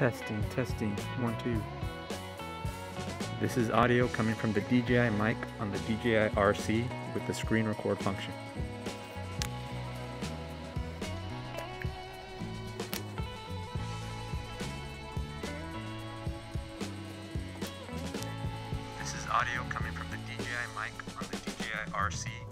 Testing, testing, one, two. This is audio coming from the DJI mic on the DJI RC with the screen record function. This is audio coming from the DJI mic on the DJI RC